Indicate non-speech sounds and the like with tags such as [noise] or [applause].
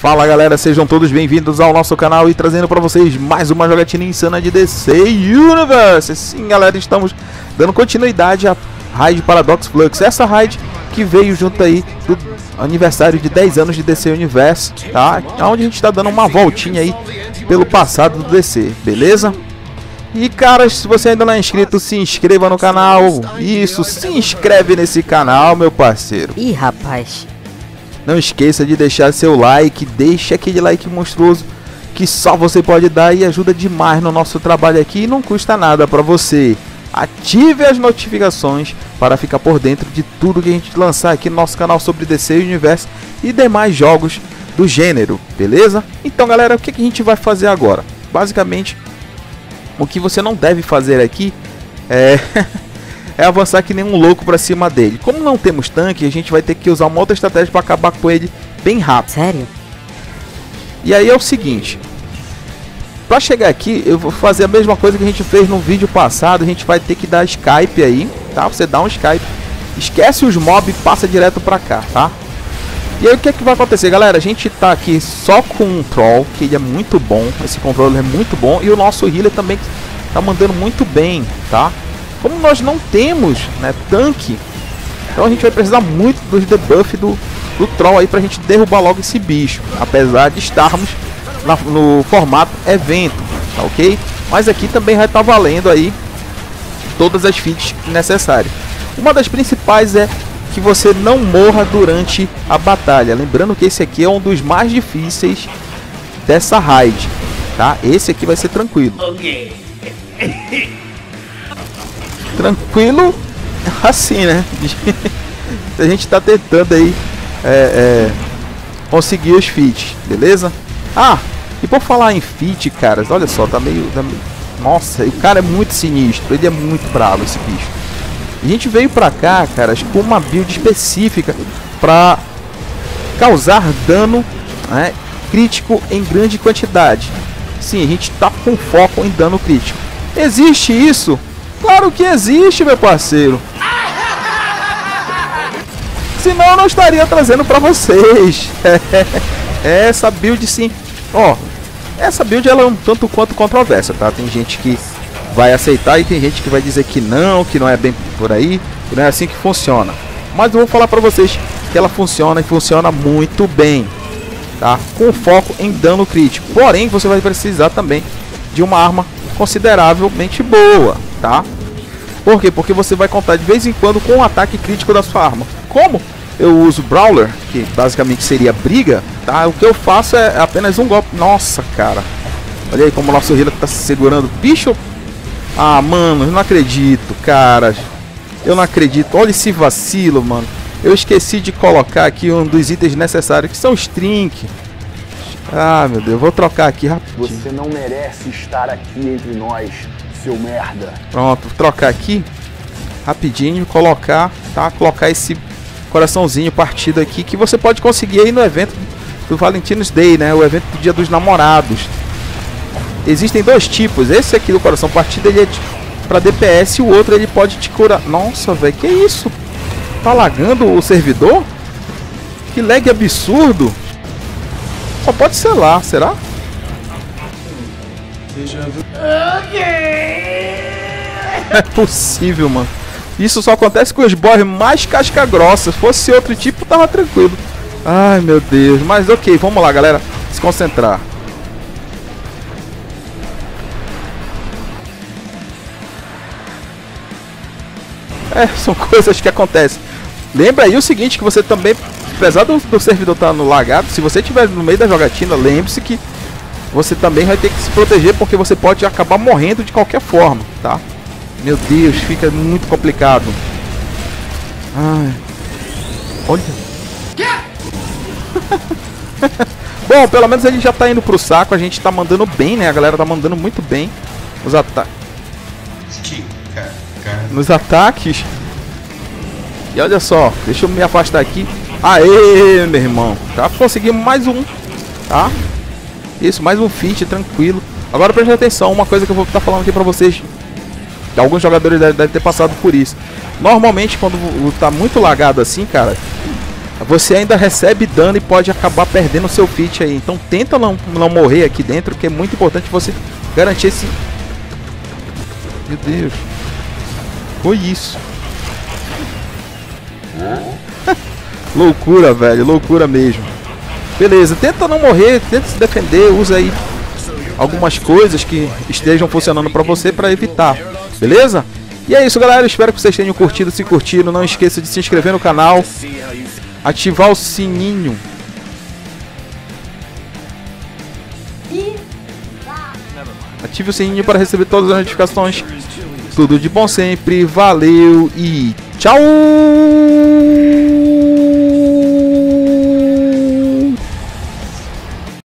Fala galera, sejam todos bem-vindos ao nosso canal e trazendo para vocês mais uma jogatina insana de DC Universe. Sim galera, estamos dando continuidade à raid Paradox Flux, essa raid que veio junto aí do aniversário de 10 anos de DC Universe, tá? Onde a gente está dando uma voltinha aí pelo passado do DC, beleza? E caras, se você ainda não é inscrito, se inscreva no canal. Isso, se inscreve nesse canal, meu parceiro. Ih, rapaz. Não esqueça de deixar seu like, deixe aquele like monstruoso que só você pode dar e ajuda demais no nosso trabalho aqui e não custa nada para você. Ative as notificações para ficar por dentro de tudo que a gente lançar aqui no nosso canal sobre DC Universo e demais jogos do gênero, beleza? Então galera, o que, que a gente vai fazer agora? Basicamente, o que você não deve fazer aqui é, [laughs] é avançar que nem um louco para cima dele. Como não temos tanque, a gente vai ter que usar uma outra estratégia para acabar com ele bem rápido. Sério? E aí é o seguinte, para chegar aqui, eu vou fazer a mesma coisa que a gente fez no vídeo passado, a gente vai ter que dar Skype aí, tá? Você dá um Skype, esquece os mobs e passa direto para cá, tá? E aí o que é que vai acontecer, galera? A gente tá aqui só com um Troll, que ele é muito bom, esse controle é muito bom, e o nosso healer também tá mandando muito bem, tá? Como nós não temos, né, tanque, então a gente vai precisar muito dos debuff do, do Troll aí pra gente derrubar logo esse bicho, apesar de estarmos na, no formato evento, tá ok? Mas aqui também vai estar tá valendo aí todas as feats necessárias. Uma das principais é que você não morra durante a batalha. Lembrando que esse aqui é um dos mais difíceis dessa raid, tá? Esse aqui vai ser tranquilo. [laughs] tranquilo assim, né? [laughs] a gente tá tentando aí é, é, conseguir os feats, beleza? Ah, e por falar em feat, caras, olha só, tá meio, tá meio... Nossa, o cara é muito sinistro, ele é muito bravo esse bicho. A gente veio pra cá, caras, com uma build específica pra causar dano né, crítico em grande quantidade. Sim, a gente tá com foco em dano crítico. Existe isso? Claro que existe, meu parceiro. [laughs] Senão eu não estaria trazendo pra vocês. [laughs] essa build sim. Ó, essa build ela é um tanto quanto controversa, tá? Tem gente que vai aceitar e tem gente que vai dizer que não, que não é bem por aí, que não é assim que funciona. Mas eu vou falar para vocês que ela funciona e funciona muito bem, tá? Com foco em dano crítico. Porém, você vai precisar também de uma arma consideravelmente boa, tá? Por quê? Porque você vai contar de vez em quando com o um ataque crítico da sua arma. Como eu uso Brawler, que basicamente seria briga, tá? O que eu faço é apenas um golpe. Nossa, cara. Olha aí como o nosso healer tá se segurando. Bicho, ah, mano, eu não acredito, cara. Eu não acredito. Olha esse vacilo, mano. Eu esqueci de colocar aqui um dos itens necessários, que são os trinks. Ah, meu Deus, vou trocar aqui rapidinho. Você não merece estar aqui entre nós, seu merda. Pronto, vou trocar aqui rapidinho, colocar, tá? Colocar esse coraçãozinho partido aqui que você pode conseguir aí no evento do Valentinos Day, né? O evento do Dia dos Namorados. Existem dois tipos. Esse aqui do coração partido ele é para DPS e o outro ele pode te curar. Nossa, velho, que isso? Tá lagando o servidor? Que lag absurdo. Só pode ser lá, será? [laughs] É possível, mano. Isso só acontece com os boys mais casca grossa. Se fosse outro tipo, tava tranquilo. Ai, meu Deus. Mas ok, vamos lá, galera. Se concentrar. É, [laughs] são coisas que acontecem. Lembra aí o seguinte, que você também, apesar do, do servidor estar tá no lagado, se você estiver no meio da jogatina, lembre-se que você também vai ter que se proteger porque você pode acabar morrendo de qualquer forma, tá? Meu Deus, fica muito complicado. Ai. Olha. [laughs] Bom, pelo menos ele já tá indo pro saco, a gente tá mandando bem, né? A galera tá mandando muito bem os ataques nos ataques. E olha só, deixa eu me afastar aqui. Aê, meu irmão. Já conseguimos mais um, tá? Isso, mais um feat, tranquilo. Agora preste atenção, uma coisa que eu vou estar tá falando aqui pra vocês. Alguns jogadores devem, ter passado por isso. Normalmente, quando tá muito lagado assim, cara, você ainda recebe dano e pode acabar perdendo o seu fit aí. Então tenta não, não morrer aqui dentro, que é muito importante você garantir esse... Meu Deus. Foi isso. [laughs] loucura, velho. Loucura mesmo. Beleza, tenta não morrer, tenta se defender, usa aí algumas coisas que estejam funcionando para você para evitar. Beleza? E é isso, galera. Espero que vocês tenham curtido. Se curtiram, não esqueça de se inscrever no canal, ativar o sininho. Ative o sininho para receber todas as notificações. Tudo de bom sempre. Valeu e tchau!